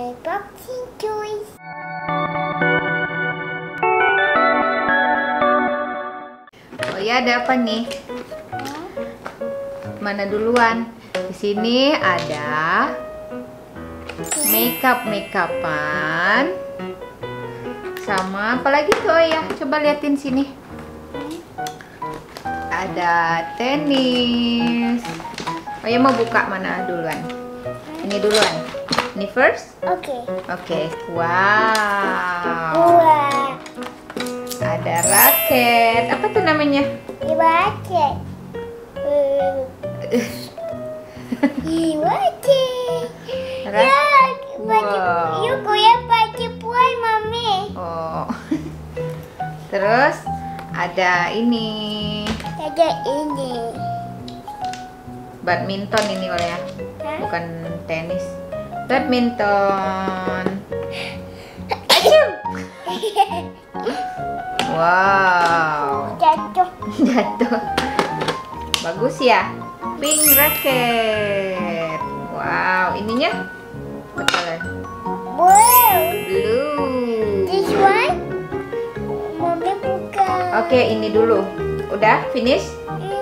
Unboxing toys. Oh ya, ada apa nih? Mana duluan? Di sini ada makeup makeupan sama apa lagi tuh oh ya? Coba liatin sini. Ada tenis. Oh ya mau buka mana duluan? Ini duluan. Ini first? Oke. Oke. Wow. Dua. Ada raket. Apa tuh namanya? Dibaca. Dibaca. Rak- Ya. Wow. Yuk, ya baca puai mami. Oh. Terus ada ini Ada ini. badminton ini oleh ya, bukan tenis. Badminton. Wow. Jatuh. Jatuh. Bagus ya. Pink racket. Wow, ininya apa color? Wow. Blue. This one. Mami buka. Oke, ini dulu. Udah finish?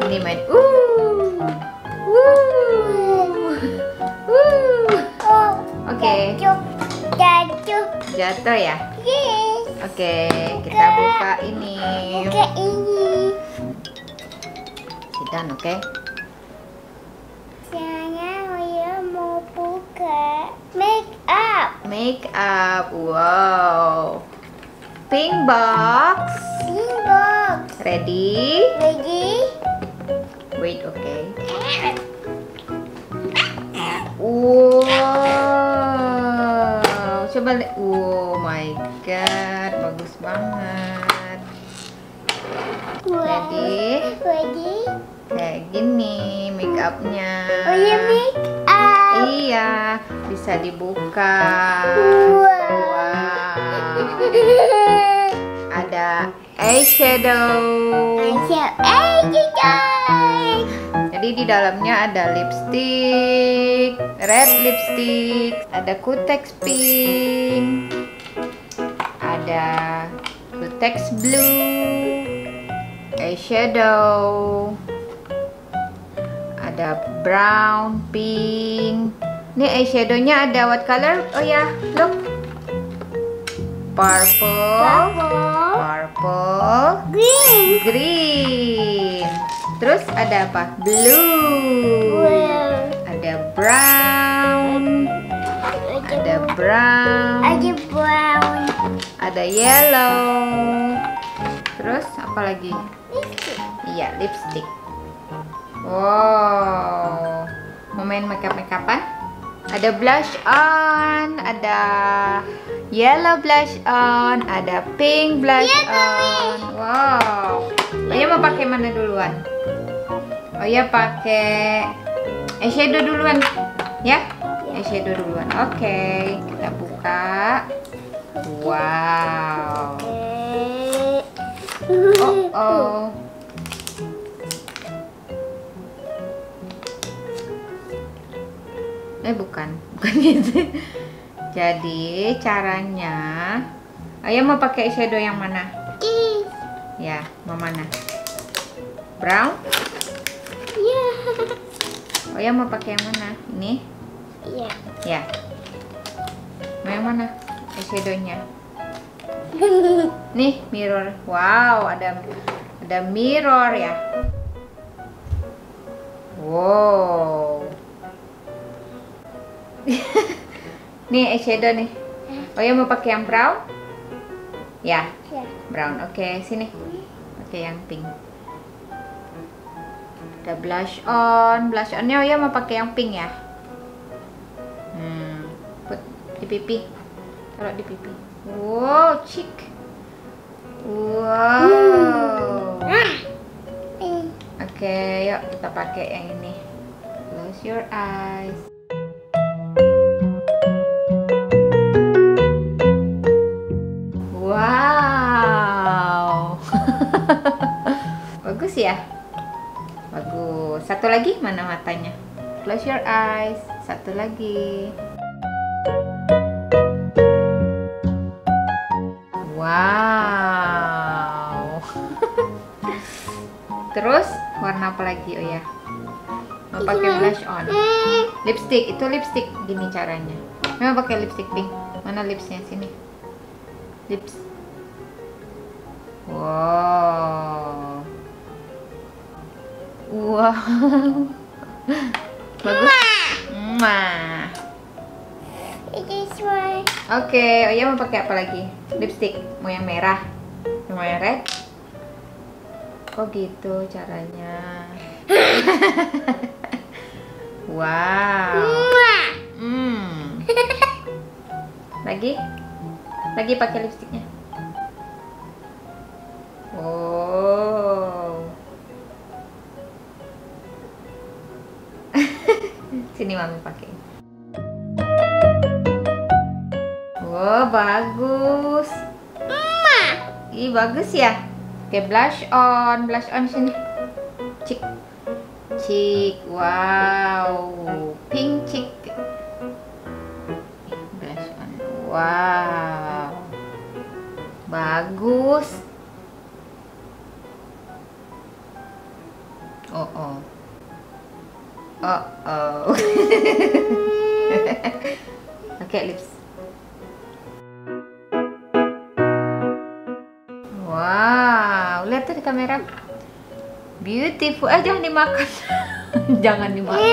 Ini main. Uh. Oke, Jatuh. Jatuh. jatuh ya. Yes. Oke, kita buka ini. Buka ini. Down, oke? Saya saya mau buka make up. Make up. Wow. Pink box. Pink box. Ready? Ready? Wait, oke. Wow. Coba lihat. Oh my god, bagus banget. Ready? Ready? Kayak gini make upnya. Oh ya make up. Iya, bisa dibuka. Wow. Wow. Ada eyeshadow. Aja guys. Jadi di dalamnya ada lipstick, red lipstick, ada kutex pink, ada kutex blue, eyeshadow, ada brown, pink. Ini eyeshadownya ada what color? Oh ya, look. Purple, Purple. purple, Green. green. Terus ada apa? Blue. Ada brown. Ada brown. Ada brown. Ada yellow. Terus apa lagi? Lipstick. Iya, lipstick. Wow. Mau main makeup makeupan? Ada blush on, ada yellow blush on, ada pink blush Iya, on. Wow. Ya mau pakai mana duluan? Oh ya pakai eyeshadow duluan, ya? Eyeshadow duluan. Oke, kita buka. Wow. Oh oh. Eh bukan, bukan gitu. Jadi caranya, ayah mau pakai shadow yang mana? Ya, mau mana? Brown? Oh ya mau pakai yang mana? Ini? Ya. Ya. Mau yang mana? Eyeshadownya? Nih mirror. Wow, ada ada mirror ya. Wow. nih eyeshadow nih. Oh ya mau pakai yang brown? Ya, Ya. brown. Oke, sini. Pakai yang pink. Ada blush on. Blush onnya ya mau pakai yang pink ya. Hmm, put di pipi. Taruh di pipi. Wow, chic. Wow. Oke, yuk kita pakai yang ini. Close your eyes. Wow. Bagus ya? Satu lagi, mana matanya? Close your eyes. Satu lagi. Wow. Terus warna apa lagi? Oh ya. Mau pakai blush on. Lipstick, itu lipstick gini caranya. Memang pakai lipstick pink. Mana lipsnya sini? Lips. Wow. Wow. Bagus. Mwah. Oke, oh ya mau pakai apa lagi? Lipstick. Mau yang merah? Mau yang red? Kok gitu caranya? wow. Hmm. Lagi? Lagi pakai lipstiknya. Sini mami pakai. Wow, bagus. Mwah. Ih, bagus ya. Oke, blush on, blush on sini. Cik. Cik. Wow. Pink cik. Blush on. Wow. Oke, lips. Wow, lihat tuh di kamera. Beautiful. Eh, jangan dimakan. jangan dimakan.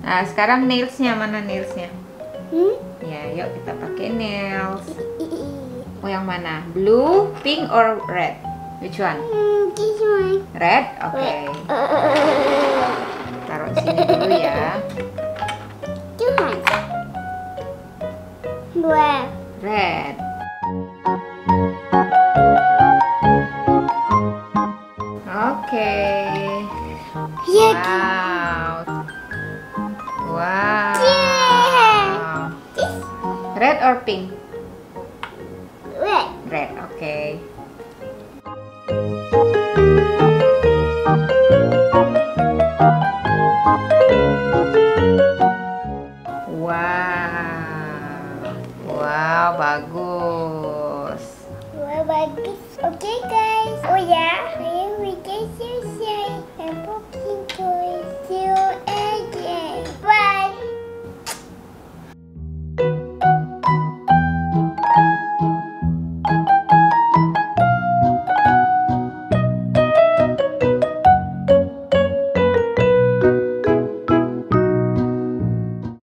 Nah, sekarang nailsnya mana nailsnya? Hmm? Ya, yuk kita pakai nails. Oh, yang mana? Blue, pink, or red? Which one? Hmm, This one. Red? Oke. Taruh di sini dulu ya. Dua. Red. Okay. Ya. Wow. Wow. This Red or pink? red. Red. Oke. bagus. Gue Bagus. Oke okay, guys. Oh ya. Yeah.